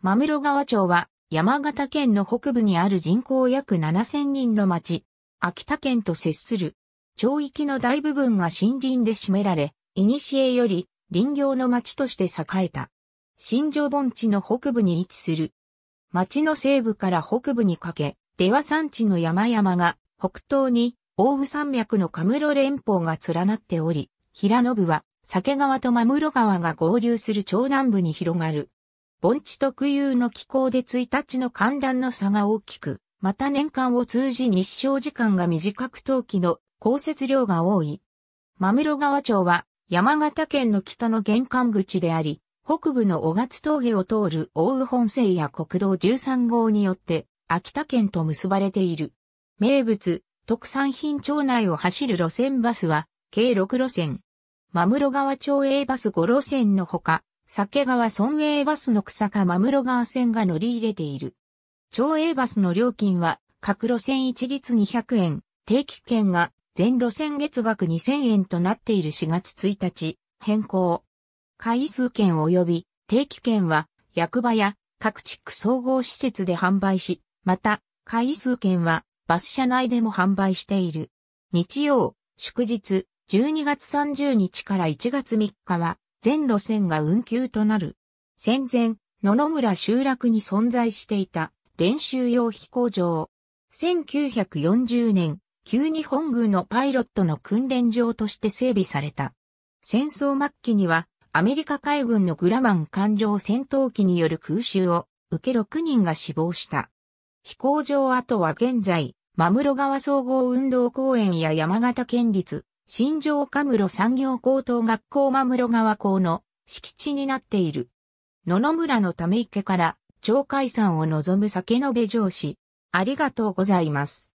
真室川町は山形県の北部にある人口約7000人の町。秋田県と接する。町域の大部分が森林で占められ、古より林業の町として栄えた。新庄盆地の北部に位置する。町の西部から北部にかけ、出羽山地の山々が北東に大宇山脈のカムロ連峰が連なっており、平野部は酒川と真室川が合流する町南部に広がる。盆地特有の気候で1日の寒暖の差が大きく、また年間を通じ日照時間が短く冬季の降雪量が多い。真室川町は山形県の北の玄関口であり、北部の小勝峠を通る大宇本線や国道13号によって秋田県と結ばれている。名物、特産品町内を走る路線バスは計6路線。真室川町営バス5路線のほか、酒川村営バスの草加真室川線が乗り入れている。町営バスの料金は各路線一律200円、定期券が全路線月額2000円となっている4月1日、変更。回数券及び定期券は役場や各地区総合施設で販売し、また、回数券はバス車内でも販売している。日曜、祝日、12月30日から1月3日は全路線が運休となる。戦前、野々村集落に存在していた練習用飛行場。1940年、旧日本軍のパイロットの訓練場として整備された。戦争末期には、アメリカ海軍のグラマン艦上戦闘機による空襲を受け6人が死亡した。飛行場跡は現在、真室川総合運動公園や山形県立新城カムロ産業高等学校真室川校の敷地になっている。野々村のため池から鳥海山を望む酒の部城市。ありがとうございます。